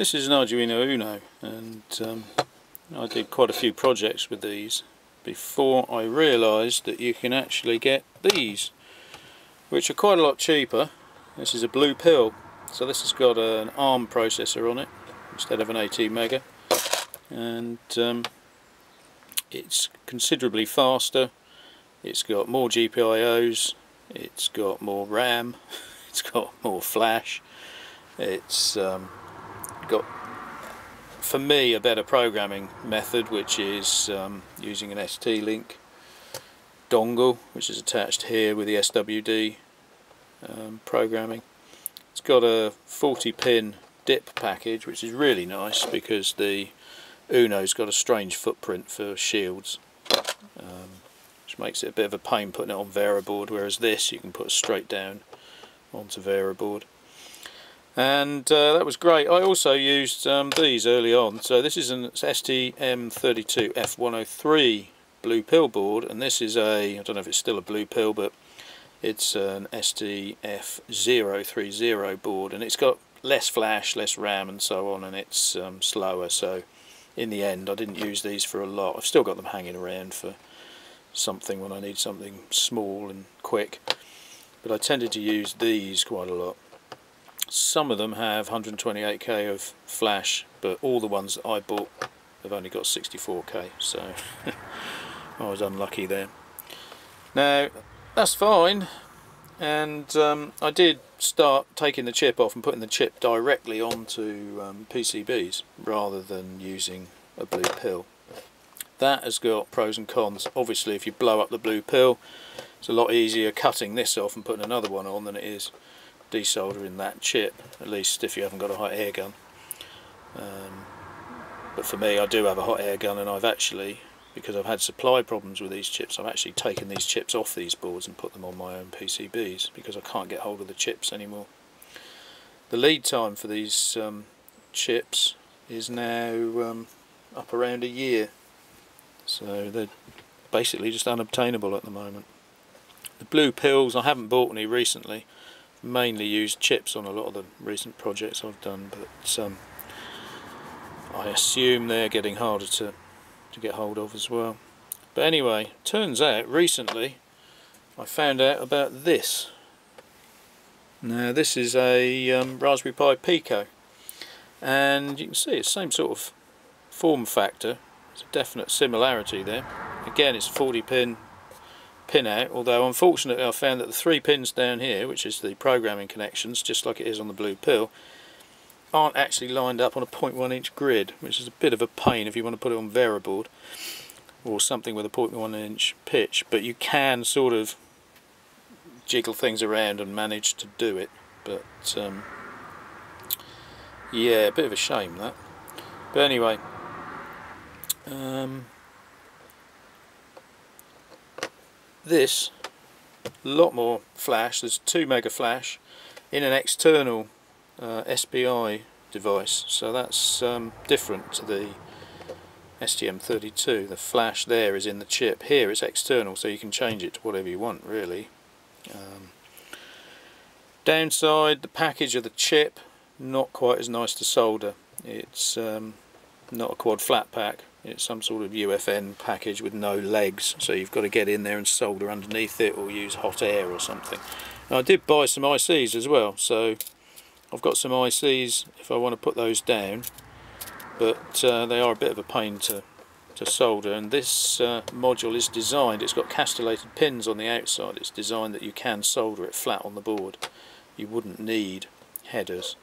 This is an Arduino Uno and um, I did quite a few projects with these before I realised that you can actually get these which are quite a lot cheaper. This is a blue pill so this has got an ARM processor on it instead of an AT Mega and um, it's considerably faster it's got more GPIOs it's got more RAM it's got more flash it's um, got for me a better programming method which is um, using an ST-Link dongle which is attached here with the SWD um, programming. It's got a 40 pin DIP package which is really nice because the Uno's got a strange footprint for shields um, which makes it a bit of a pain putting it on Veroboard whereas this you can put straight down onto Veroboard and uh, that was great. I also used um, these early on. So this is an STM32F103 blue pill board, and this is a, I don't know if it's still a blue pill, but it's an STF030 board, and it's got less flash, less RAM and so on, and it's um, slower. So in the end, I didn't use these for a lot. I've still got them hanging around for something when I need something small and quick. But I tended to use these quite a lot. Some of them have 128k of flash, but all the ones that I bought have only got 64k, so I was unlucky there. Now, that's fine, and um, I did start taking the chip off and putting the chip directly onto um, PCBs rather than using a blue pill. That has got pros and cons. Obviously, if you blow up the blue pill, it's a lot easier cutting this off and putting another one on than it is desoldering that chip, at least if you haven't got a hot air gun. Um, but for me, I do have a hot air gun, and I've actually, because I've had supply problems with these chips, I've actually taken these chips off these boards and put them on my own PCBs because I can't get hold of the chips anymore. The lead time for these um, chips is now um, up around a year, so they're basically just unobtainable at the moment. The blue pills, I haven't bought any recently mainly used chips on a lot of the recent projects I've done but um, I assume they're getting harder to, to get hold of as well. But anyway, turns out recently I found out about this. Now this is a um, Raspberry Pi Pico and you can see it's same sort of form factor, there's a definite similarity there. Again it's 40 pin pin out although unfortunately I found that the three pins down here which is the programming connections just like it is on the blue pill aren't actually lined up on a 0.1 inch grid which is a bit of a pain if you want to put it on Veroboard or something with a 0.1 inch pitch but you can sort of jiggle things around and manage to do it. But um, yeah a bit of a shame that. But anyway um, this a lot more flash there's 2 mega flash in an external uh, SPI device. So that's um, different to the STM32 the flash there is in the chip. Here it's external so you can change it to whatever you want really. Um, downside the package of the chip not quite as nice to solder. It's um, not a quad flat pack it's some sort of QFN package with no legs so you've got to get in there and solder underneath it or use hot air or something. I did buy some ICs as well so I've got some ICs if I want to put those down but uh, they are a bit of a pain to, to solder and this uh, module is designed, it's got castellated pins on the outside, it's designed that you can solder it flat on the board. You wouldn't need headers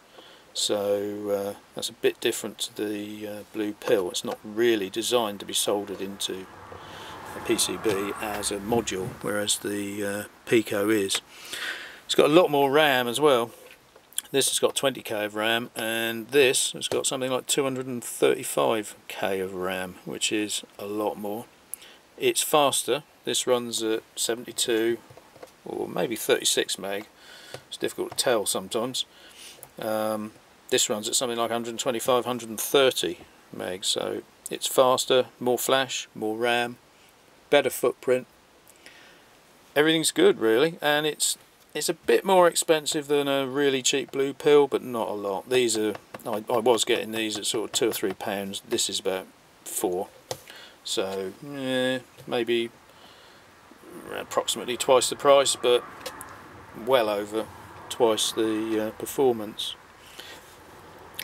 so uh, that's a bit different to the uh, blue pill. It's not really designed to be soldered into a PCB as a module whereas the uh, Pico is. It's got a lot more RAM as well. This has got 20k of RAM and this has got something like 235k of RAM which is a lot more. It's faster. This runs at 72 or maybe 36 meg. It's difficult to tell sometimes. Um, this runs at something like 125 130 meg so it's faster more flash more RAM better footprint everything's good really and it's it's a bit more expensive than a really cheap blue pill but not a lot these are I, I was getting these at sort of two or three pounds. This is about four. So yeah, maybe approximately twice the price, but well over twice the uh, performance.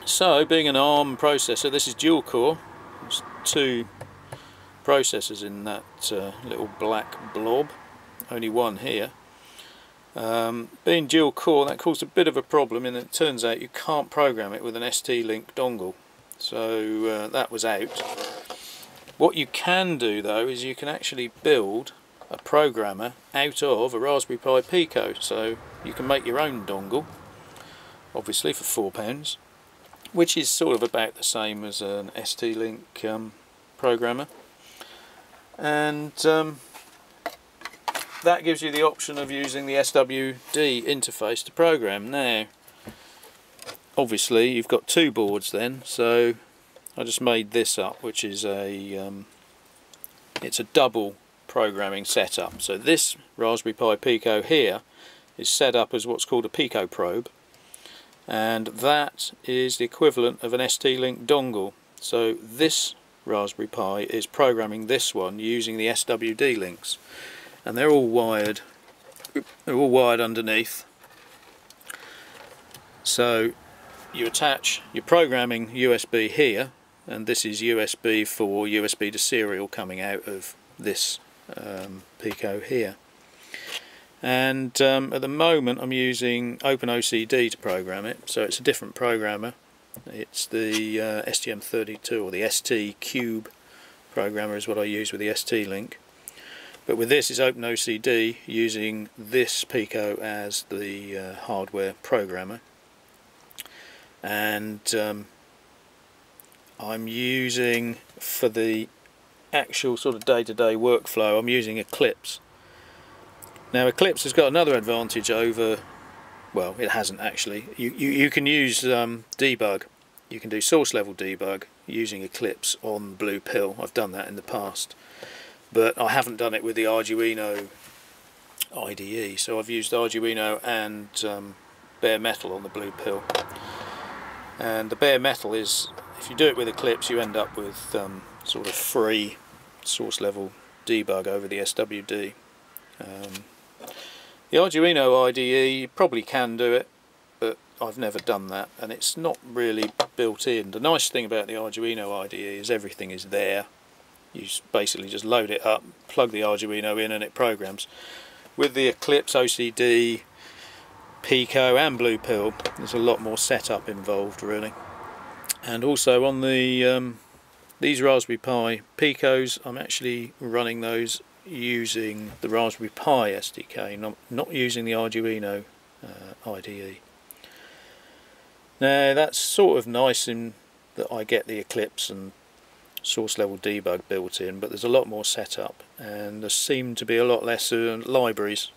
So, being an ARM processor, this is dual core. There's two processors in that uh, little black blob. Only one here. Um, being dual core, that caused a bit of a problem, and it turns out you can't program it with an ST-Link dongle. So uh, that was out. What you can do though is you can actually build a programmer out of a Raspberry Pi Pico so you can make your own dongle obviously for £4 which is sort of about the same as an ST-Link um, programmer. And um, that gives you the option of using the SWD interface to program. Now obviously you've got two boards then so I just made this up which is a um, it's a double programming setup. So this Raspberry Pi Pico here is set up as what's called a Pico probe and that is the equivalent of an ST-Link dongle. So this Raspberry Pi is programming this one using the SWD links and they're all wired they're all wired underneath so you attach your programming USB here and this is USB for USB to serial coming out of this um, Pico here. And um, at the moment I'm using OpenOCD to program it, so it's a different programmer. It's the uh, STM32 or the ST Cube programmer is what I use with the ST-Link. But with this is OpenOCD using this Pico as the uh, hardware programmer. And um, I'm using for the actual sort of day-to-day -day workflow I'm using Eclipse now Eclipse has got another advantage over well it hasn't actually. You, you, you can use um, debug. You can do source level debug using Eclipse on Blue Pill. I've done that in the past. But I haven't done it with the Arduino IDE so I've used Arduino and um, bare metal on the Blue Pill. And the bare metal is if you do it with Eclipse you end up with um, sort of free source level debug over the SWD. Um, the Arduino IDE you probably can do it but I've never done that and it's not really built in. The nice thing about the Arduino IDE is everything is there. You basically just load it up, plug the Arduino in and it programs. With the Eclipse OCD, Pico and Blue Pill there's a lot more setup involved really. And also on the um, these Raspberry Pi Picos, I'm actually running those using the Raspberry Pi SDK, not, not using the Arduino uh, IDE. Now that's sort of nice in that I get the Eclipse and source level debug built in, but there's a lot more setup and there seem to be a lot less uh, libraries.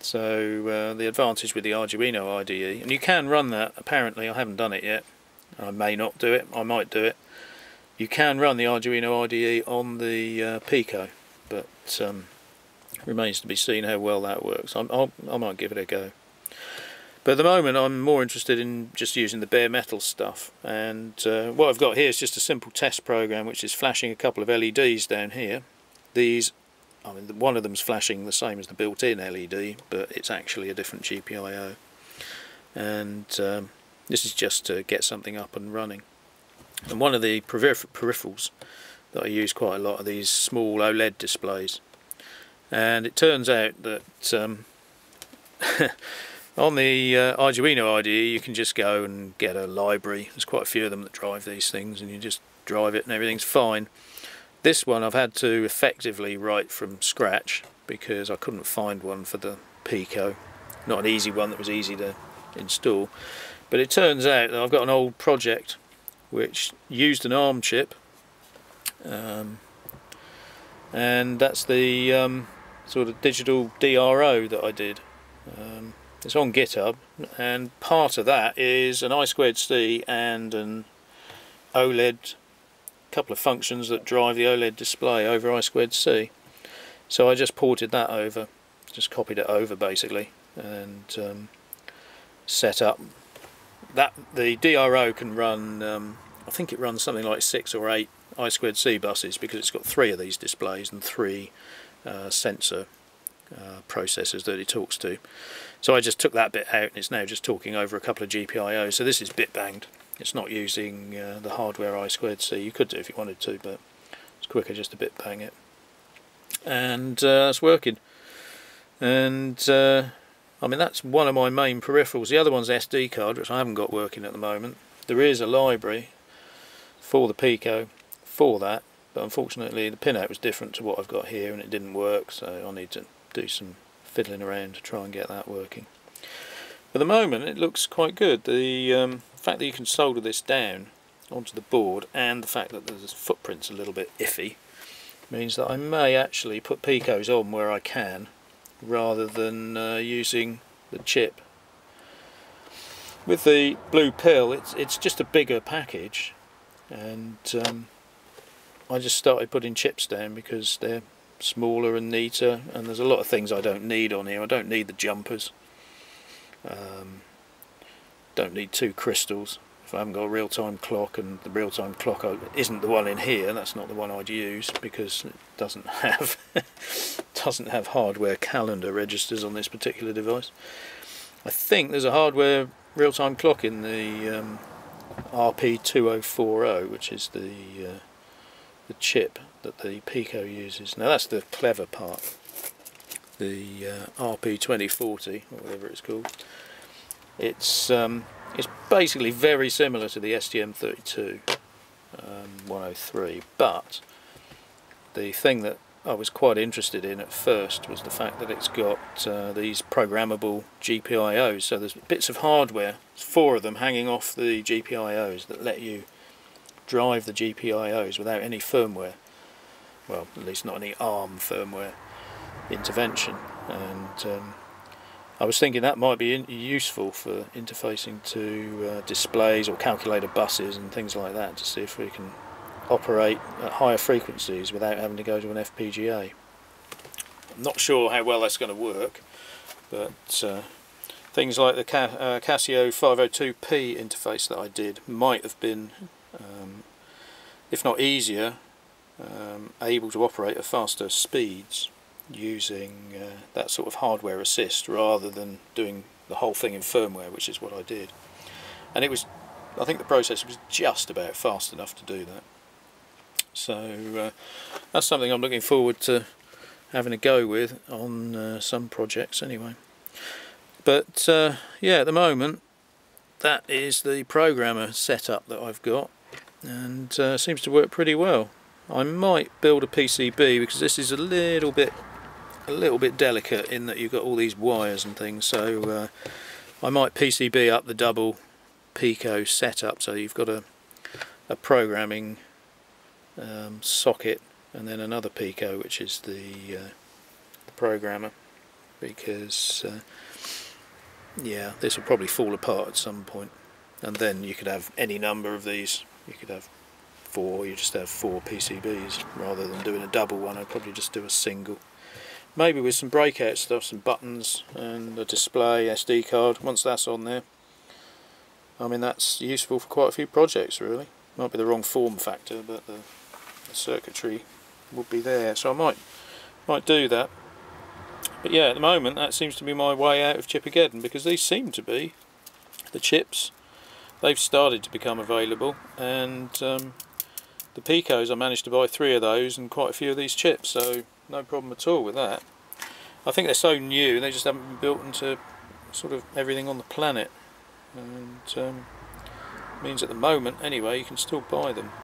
So uh, the advantage with the Arduino IDE, and you can run that apparently, I haven't done it yet, I may not do it, I might do it, you can run the Arduino IDE on the uh, Pico, but um, remains to be seen how well that works. i I'll, I might give it a go. But at the moment I'm more interested in just using the bare metal stuff and uh, what I've got here is just a simple test program which is flashing a couple of LEDs down here. These, I mean one of them's flashing the same as the built-in LED but it's actually a different GPIO and um, this is just to get something up and running. And one of the peripherals that I use quite a lot of these small OLED displays. And it turns out that um, on the uh, Arduino IDE you can just go and get a library. There's quite a few of them that drive these things and you just drive it and everything's fine. This one I've had to effectively write from scratch because I couldn't find one for the Pico. Not an easy one that was easy to install. But it turns out that I've got an old project which used an ARM chip um, and that's the um, sort of digital DRO that I did. Um, it's on GitHub and part of that is an I2C and an OLED couple of functions that drive the OLED display over I2C. So I just ported that over, just copied it over basically and um, set up that the DRO can run um, I think it runs something like six or eight I squared C buses because it's got three of these displays and three uh, sensor uh, processors that it talks to. So I just took that bit out and it's now just talking over a couple of GPIOs. So this is bit banged. It's not using uh, the hardware I squared C. You could do if you wanted to, but it's quicker just to bit bang it. And uh, it's working. And uh, I mean that's one of my main peripherals. The other one's SD card, which I haven't got working at the moment. There is a library for the Pico for that, but unfortunately the pinout was different to what I've got here and it didn't work, so I need to do some fiddling around to try and get that working. At the moment it looks quite good. The um, fact that you can solder this down onto the board and the fact that the footprint's a little bit iffy means that I may actually put Picos on where I can rather than uh, using the chip. With the blue pill it's, it's just a bigger package and um, I just started putting chips down because they're smaller and neater and there's a lot of things I don't need on here. I don't need the jumpers. Um, don't need two crystals. If I haven't got a real-time clock and the real-time clock isn't the one in here, that's not the one I'd use because it doesn't have doesn't have hardware calendar registers on this particular device. I think there's a hardware real-time clock in the um, RP2040, which is the uh, the chip that the Pico uses. Now that's the clever part. The uh, RP2040, or whatever it's called. It's um, it's basically very similar to the STM32 um, 103, but the thing that I was quite interested in at first was the fact that it's got uh, these programmable GPIOs. So there's bits of hardware, four of them hanging off the GPIOs that let you drive the GPIOs without any firmware well at least not any ARM firmware intervention and um, I was thinking that might be useful for interfacing to uh, displays or calculator buses and things like that to see if we can operate at higher frequencies without having to go to an FPGA. I'm not sure how well that's going to work but uh, things like the uh, Casio 502P interface that I did might have been um, if not easier um, able to operate at faster speeds using uh, that sort of hardware assist rather than doing the whole thing in firmware which is what I did. And it was I think the processor was just about fast enough to do that. So uh, that's something I'm looking forward to having a go with on uh, some projects anyway. But uh, yeah at the moment that is the programmer setup that I've got and uh, seems to work pretty well. I might build a PCB because this is a little bit a little bit delicate in that you've got all these wires and things so uh, I might PCB up the double Pico setup. So you've got a, a programming um, socket and then another Pico which is the, uh, the programmer because uh, yeah this will probably fall apart at some point. And then you could have any number of these you could have four, you just have four PCBs rather than doing a double one. I'd probably just do a single. Maybe with some breakout stuff, some buttons and a display SD card. Once that's on there, I mean that's useful for quite a few projects really. Might be the wrong form factor, but the, the circuitry would be there. So I might might do that. But yeah, at the moment that seems to be my way out of Chipageddon because these seem to be the chips. They've started to become available and um, the Picos I managed to buy three of those and quite a few of these chips so no problem at all with that. I think they're so new they just haven't been built into sort of everything on the planet and um, means at the moment anyway you can still buy them